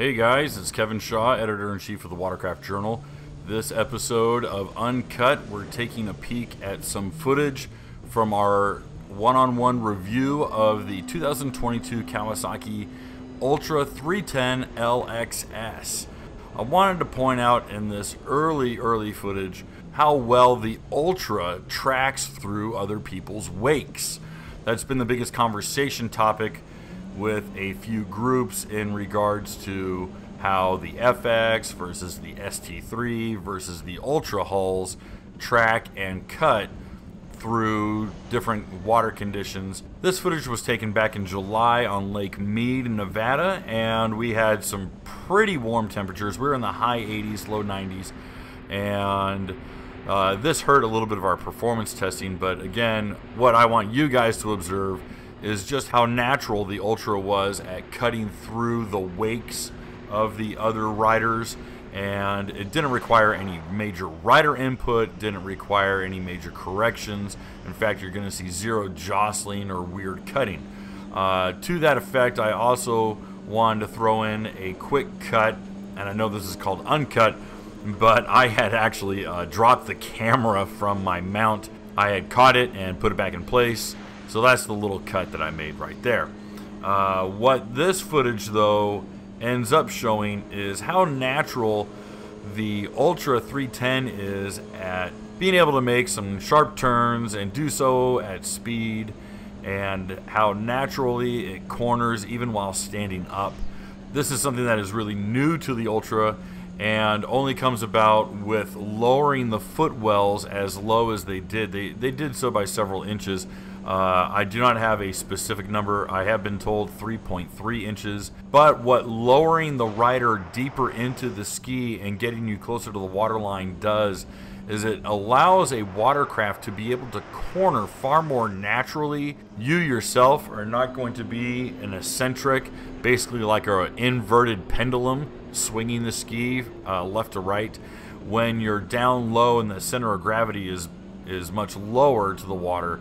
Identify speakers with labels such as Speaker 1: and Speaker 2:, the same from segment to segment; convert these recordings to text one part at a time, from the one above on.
Speaker 1: Hey guys, it's Kevin Shaw, editor in chief of the Watercraft Journal. This episode of Uncut, we're taking a peek at some footage from our one on one review of the 2022 Kawasaki Ultra 310 LXS. I wanted to point out in this early, early footage how well the Ultra tracks through other people's wakes. That's been the biggest conversation topic with a few groups in regards to how the FX versus the ST3 versus the Ultra hulls track and cut through different water conditions. This footage was taken back in July on Lake Mead, Nevada, and we had some pretty warm temperatures. We were in the high 80s, low 90s, and uh, this hurt a little bit of our performance testing, but again, what I want you guys to observe is just how natural the Ultra was at cutting through the wakes of the other riders and it didn't require any major rider input, didn't require any major corrections. In fact, you're going to see zero jostling or weird cutting. Uh, to that effect, I also wanted to throw in a quick cut, and I know this is called uncut, but I had actually uh, dropped the camera from my mount. I had caught it and put it back in place, so that's the little cut that I made right there. Uh, what this footage, though, ends up showing is how natural the Ultra 310 is at being able to make some sharp turns and do so at speed and how naturally it corners even while standing up. This is something that is really new to the Ultra and only comes about with lowering the footwells as low as they did. They, they did so by several inches. Uh, I do not have a specific number. I have been told 3.3 inches. But what lowering the rider deeper into the ski and getting you closer to the waterline does is it allows a watercraft to be able to corner far more naturally. You yourself are not going to be an eccentric, basically like an inverted pendulum swinging the ski uh, left to right. When you're down low and the center of gravity is is much lower to the water,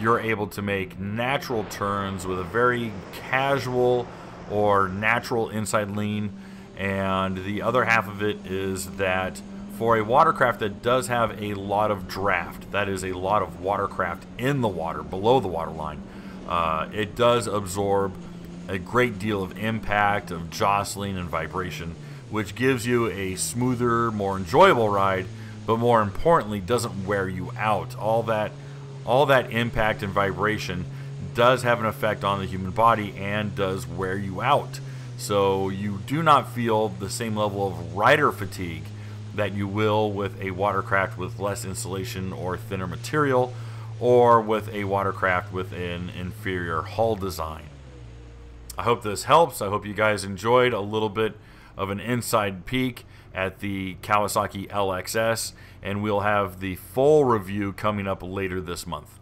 Speaker 1: you're able to make natural turns with a very casual or natural inside lean. And the other half of it is that for a watercraft that does have a lot of draft, that is a lot of watercraft in the water, below the waterline, uh, it does absorb a great deal of impact, of jostling and vibration, which gives you a smoother, more enjoyable ride, but more importantly, doesn't wear you out. All that all that impact and vibration does have an effect on the human body and does wear you out. So you do not feel the same level of rider fatigue that you will with a watercraft with less insulation or thinner material or with a watercraft with an inferior hull design. I hope this helps. I hope you guys enjoyed a little bit of an inside peek at the Kawasaki LXS, and we'll have the full review coming up later this month.